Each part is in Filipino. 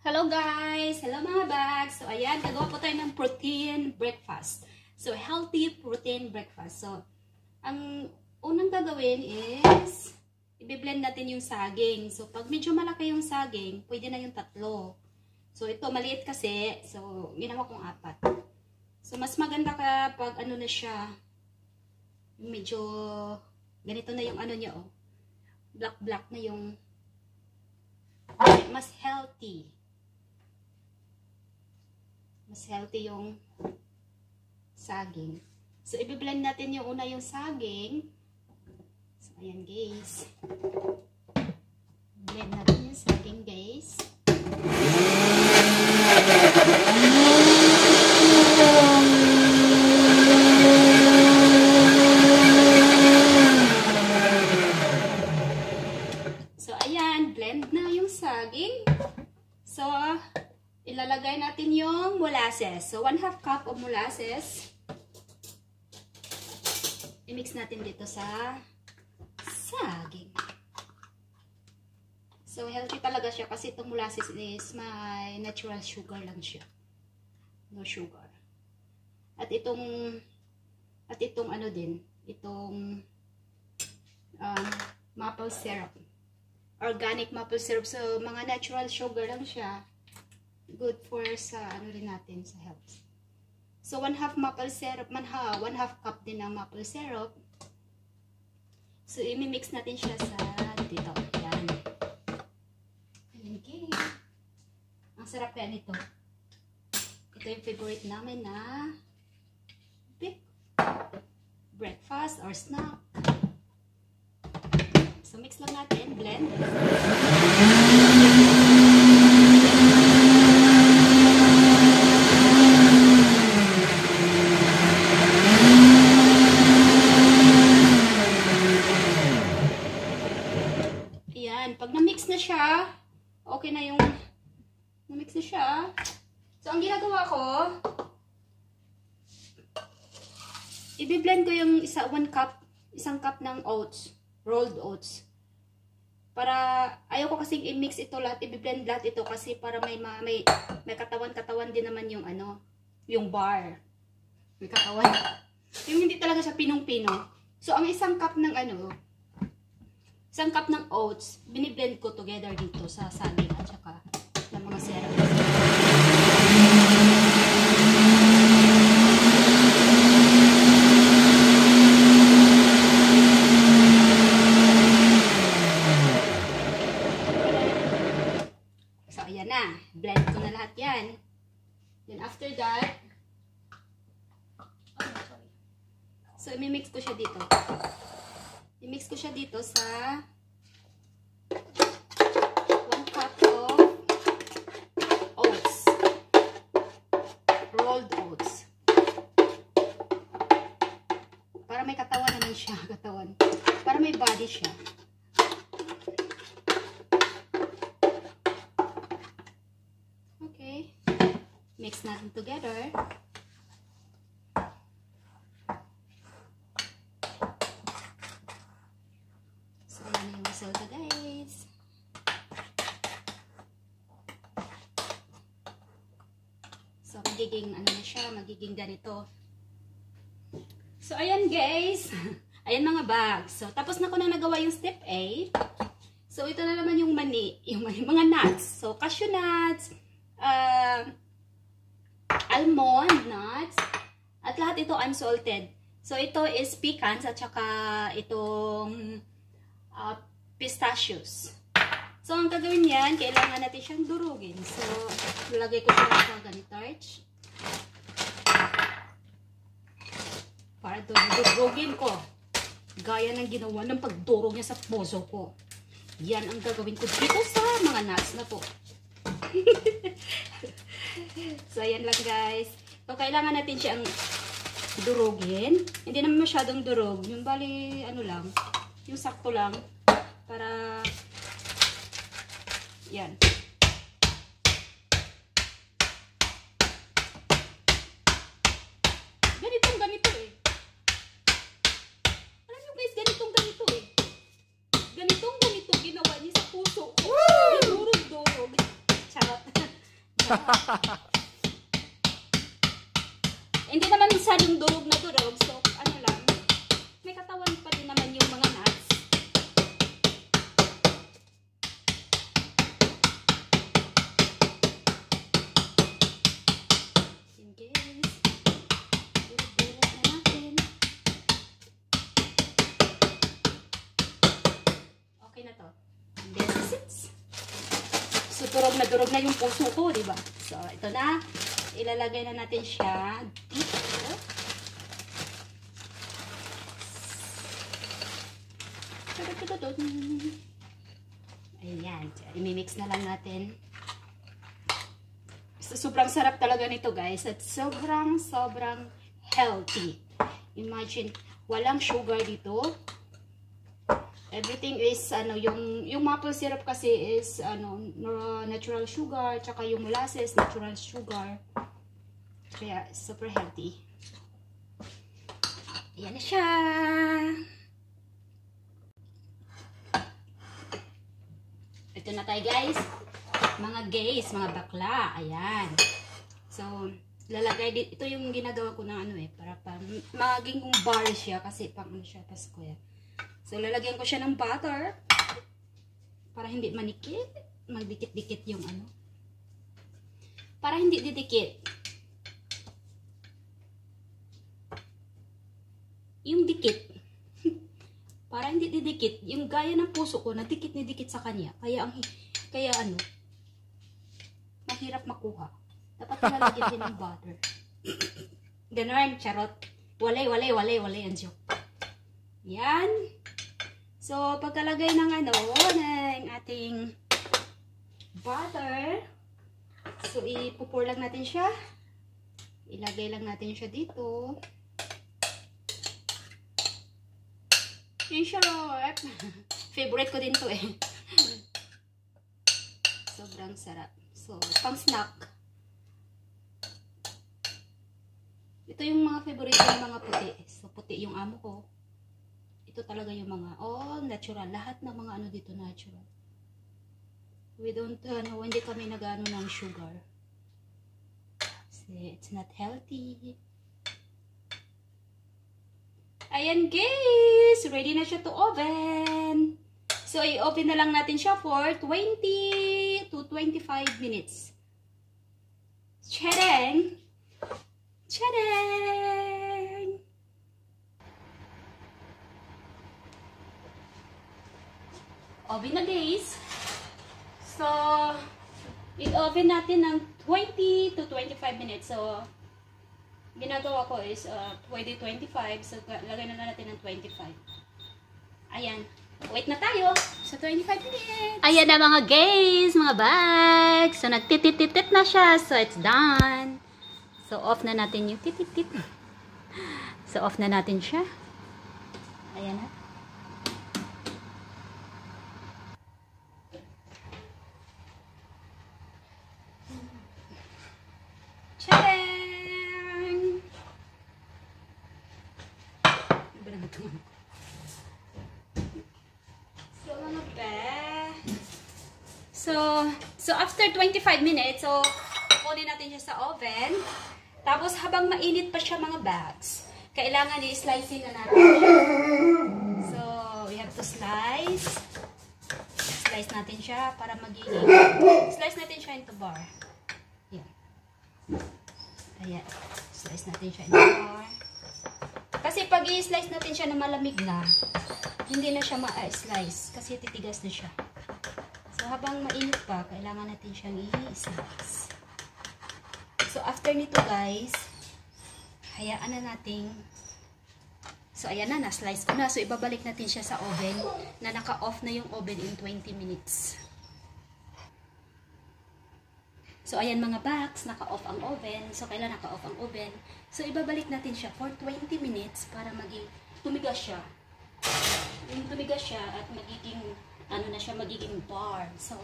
Hello guys! Hello mga bags! So ayan, gagawa po tayo ng protein breakfast. So healthy protein breakfast. So, ang unang gagawin is i-blend natin yung saging. So pag medyo malaki yung saging, pwede na yung tatlo. So ito maliit kasi, so ginawa kong apat. So mas maganda ka pag ano na siya, medyo ganito na yung ano niya oh. Black black na yung mas healthy mas healthy yung saging. So, i-blend natin yung una yung saging. So, ayan guys. Blend natin yung saging guys. So, ayan. Blend na yung saging. So, ilalagay natin yung molasses. So, 1 half cup of molasses. I-mix natin dito sa saging. So, healthy talaga siya kasi itong molasses is may natural sugar lang siya. No sugar. At itong at itong ano din, itong um, maple syrup. Organic maple syrup. So, mga natural sugar lang siya good for sa ano rin natin sa health. So, 1 half maple syrup, man ha, 1 half cup din ng maple syrup. So, imi-mix natin siya sa dito. Yan. Okay. Ang sarap kaya nito. Ito yung favorite namin na big breakfast or snack. So, mix lang natin, blend. Ayan, pag na-mix na siya, okay na yung na-mix na siya. So, ang ginagawa ko, i-blend ko yung isa, one cup, isang cup ng oats, rolled oats. Para, ayaw ko kasi i-mix ito lahat, i-blend lahat ito kasi para may, ma- may, may katawan-katawan din naman yung ano, yung bar. May katawan. Yung hindi talaga siya pinong-pino. So, ang isang cup ng ano, isang cup ng oats, biniblend ko together dito sa saging at saka ng mga syrup. So, ayan na. Blend ko na lahat yan. Then, after that, oh, sorry. So, imimix ko siya dito. I-mix ko siya dito sa 1 cup of oats. Rolled oats. Para may katawan naman siya. Katawan. Para may body siya. Okay. Mix natin together. So, yan yung result guys. So, magiging ano na siya, magiging ganito. So, ayan guys. Ayan mga bags. So, tapos na ko na nagawa yung step A. So, ito na naman yung mani, yung mani, mga nuts. So, cashew nuts, uh, almond nuts, at lahat ito unsalted. So, ito is pecans at saka itong uh, pistachios. So, ang gagawin yan, kailangan natin siyang durugin. So, lalagay ko siya sa ganitart. Para durugin ko. Gaya ng ginawa ng pagdurog niya sa poso ko. Yan ang gagawin ko dito sa mga nuts na to. so, ayan lang guys. So, kailangan natin siyang durugin. Hindi naman masyadong durog. Yung bali, ano lang, yung sakto lang. Para, yan. Ganitong ganito eh. Alam nyo guys, ganitong ganito eh. Ganitong ganito ginawa niya sa puso ko. Durog-durog. Charot. Hindi naman masyadong durog na durog. Na yung puso ko, di ba? So, ito na. Ilalagay na natin siya dito. Ayan. Imimix na lang natin. So, sobrang sarap talaga nito, guys. At sobrang, sobrang healthy. Imagine, walang sugar dito. Everything is, ano, yung, yung maple syrup kasi is, ano, natural sugar, tsaka yung molasses, natural sugar. Kaya, super healthy. Ayan na siya. Ito na tayo, guys. Mga gays, mga bakla. Ayan. So, lalagay dito. Ito yung ginagawa ko ng ano eh, para pa, maging bar siya kasi pang ano siya, Pasko yan. So, lalagyan ko siya ng butter para hindi manikit. Magdikit-dikit yung ano. Para hindi didikit. Yung dikit. para hindi didikit. Yung gaya ng puso ko, nadikit ni dikit sa kanya. Kaya, ang, kaya ano, mahirap makuha. Dapat lalagyan din ng butter. Ganon, charot. Walay, walay, walay, walay ang joke. Yan. So, pagkalagay ng ano, ng ating butter, so, ipupur lang natin siya. Ilagay lang natin siya dito. Yung sarap. Favorite ko din to eh. Sobrang sarap. So, pang snack. Ito yung mga favorite ng mga puti. So, puti yung amo ko. Ito talaga yung mga, oh, natural. Lahat ng mga ano dito natural. We don't, ano, hindi kami nagano ng sugar. Kasi it's not healthy. Ayan guys! Ready na siya to oven. So, i-open na lang natin siya for 20 to 25 minutes. Tadang! Tadang! Oven na guys. So, i-oven natin ng 20 to 25 minutes. So, ginagawa ko is uh, 20-25. So, lagay na lang natin ng 25. Ayan. Wait na tayo sa 25 minutes. Ayan na mga guys, mga bags. So, nagtitititit na siya. So, it's done. So, off na natin yung tititit. So, off na natin siya. Ayan na. So, after 25 minutes, so, kunin natin siya sa oven. Tapos, habang mainit pa siya mga bags, kailangan i-slicing na natin. So, we have to slice. Slice natin siya para magiging, slice natin siya into bar. Yan. Ayan. Slice natin siya into bar. Kasi pag i-slice natin siya na malamig na, hindi na siya ma-slice kasi titigas na siya. So, habang mainit pa, kailangan natin siyang i-slice. So, after nito guys, hayaan na nating So, ayan na, na-slice ko na. So, ibabalik natin siya sa oven na naka-off na yung oven in 20 minutes. So, ayan mga box, naka-off ang oven. So, kailan naka-off ang oven? So, ibabalik natin siya for 20 minutes para maging tumigas siya. Yung tumigas siya at magiging, ano na siya, magiging bar. So,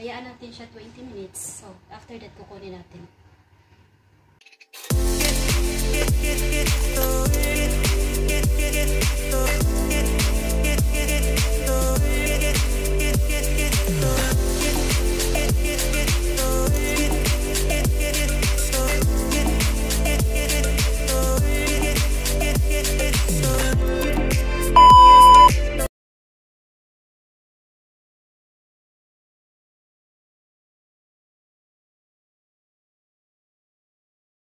hayaan natin siya 20 minutes. So, after that, kukunin natin. Get, get, get, get, get, get, get, get, get,